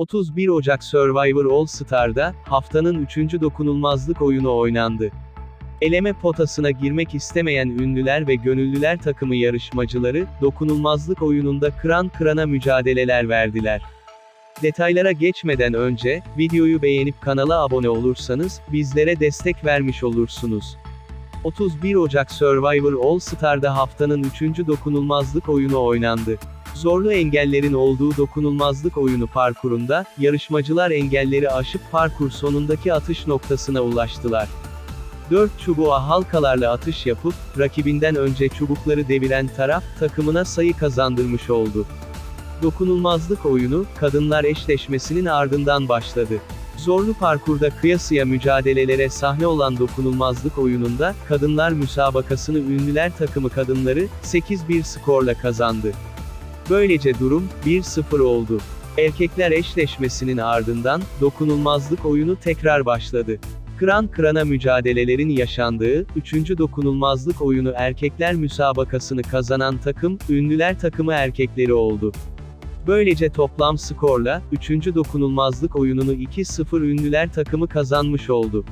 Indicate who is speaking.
Speaker 1: 31 Ocak Survivor All Star'da, haftanın 3. dokunulmazlık oyunu oynandı. Eleme potasına girmek istemeyen ünlüler ve gönüllüler takımı yarışmacıları, dokunulmazlık oyununda kıran kırana mücadeleler verdiler. Detaylara geçmeden önce, videoyu beğenip kanala abone olursanız, bizlere destek vermiş olursunuz. 31 Ocak Survivor All Star'da haftanın 3. dokunulmazlık oyunu oynandı. Zorlu engellerin olduğu dokunulmazlık oyunu parkurunda, yarışmacılar engelleri aşıp parkur sonundaki atış noktasına ulaştılar. 4 çubuğa halkalarla atış yapıp, rakibinden önce çubukları deviren taraf, takımına sayı kazandırmış oldu. Dokunulmazlık oyunu, kadınlar eşleşmesinin ardından başladı. Zorlu parkurda kıyasıya mücadelelere sahne olan dokunulmazlık oyununda, kadınlar müsabakasını ünlüler takımı kadınları, 8-1 skorla kazandı. Böylece durum, 1-0 oldu. Erkekler eşleşmesinin ardından, dokunulmazlık oyunu tekrar başladı. Kıran kırana mücadelelerin yaşandığı, 3. dokunulmazlık oyunu erkekler müsabakasını kazanan takım, ünlüler takımı erkekleri oldu. Böylece toplam skorla, 3. dokunulmazlık oyununu 2-0 ünlüler takımı kazanmış oldu.